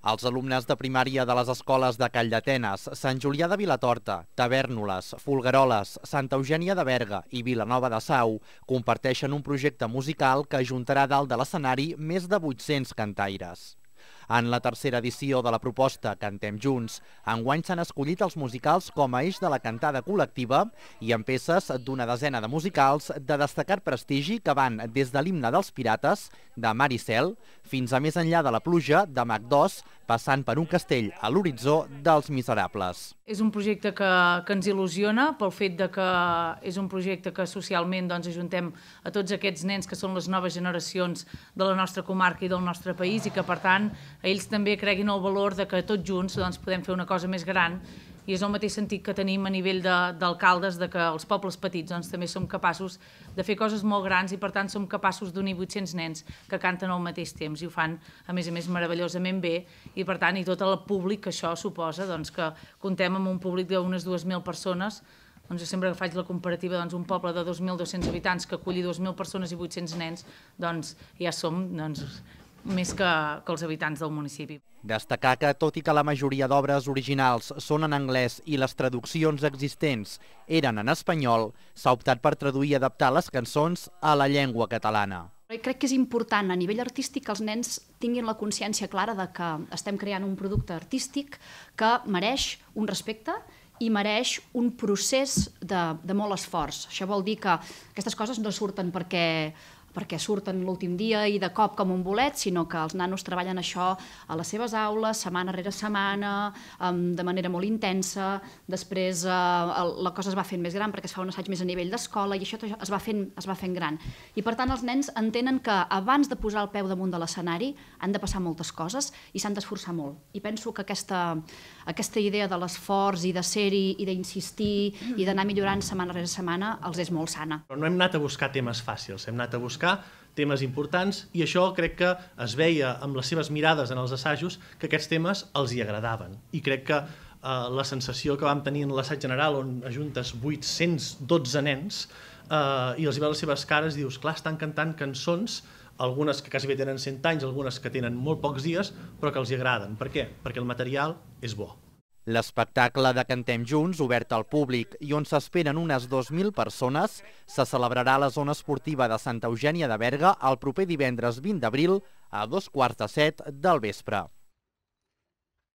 Els alumnes de primària de les escoles de Calldetenes, Sant Julià de Vilatorta, Tavèrnoles, Folgueroles, Santa Eugènia de Berga i Vilanova de Sau comparteixen un projecte musical que ajuntarà dalt de l'escenari més de 800 cantaires. En la tercera edició de la proposta Cantem Junts, enguany s'han escollit els musicals com a eix de la cantada col·lectiva i en peces d'una desena de musicals de destacat prestigi que van des de l'himne dels pirates, de Maricel, fins a més enllà de la pluja, de Mac2, passant per un castell a l'horitzó dels miserables. És un projecte que, que ens il·lusiona pel fet de que és un projecte que socialment doncs, ajuntem a tots aquests nens que són les noves generacions de la nostra comarca i del nostre país i que per tant ells també creguin el valor de que tots junts doncs, podem fer una cosa més gran i és el mateix sentit que tenim a nivell d'alcaldes de, de que els pobles petits doncs, també som capaços de fer coses molt grans i per tant som capaços d'unir 800 nens que canten al mateix temps i ho fan a més a més meravellosament bé. I per tant i tot el públic que això suposa doncs, que contem amb un públic d'unes 2.000 persones doncs jo sempre que faig la comparativa doncs, un poble de 2.200 habitants que aculli 2.000 persones i 800 nens, doncs ja som doncs, més que, que els habitants del municipi. Destacar que, tot i que la majoria d'obres originals són en anglès i les traduccions existents eren en espanyol, s'ha optat per traduir i adaptar les cançons a la llengua catalana. Crec que és important a nivell artístic que els nens tinguin la consciència clara de que estem creant un producte artístic que mereix un respecte i mereix un procés de, de molt esforç. Això vol dir que aquestes coses no surten perquè perquè surten l'últim dia i de cop com un bolet, sinó que els nanos treballen això a les seves aules, setmana rere setmana, de manera molt intensa, després eh, la cosa es va fent més gran perquè es fa un assaig més a nivell d'escola i això es va, fent, es va fent gran. I per tant els nens entenen que abans de posar el peu damunt de l'escenari han de passar moltes coses i s'han d'esforçar molt. I penso que aquesta, aquesta idea de l'esforç i de ser-hi i d'insistir i d'anar millorant setmana rere setmana els és molt sana. Però no hem anat a buscar temes fàcils, hem anat a buscar buscar temes importants i això crec que es veia amb les seves mirades en els assajos que aquests temes els hi agradaven. I crec que eh, la sensació que vam tenir en l'assaig general on ajuntes 812 nens eh, i els hi veus les seves cares i dius, clar, estan cantant cançons algunes que quasi bé tenen 100 anys, algunes que tenen molt pocs dies, però que els hi agraden. Per què? Perquè el material és bo. L'espectacle de Cantem Junts, obert al públic i on s'esperen unes 2.000 persones, se celebrarà a la zona esportiva de Santa Eugènia de Berga el proper divendres 20 d'abril a dos quarts de set del vespre.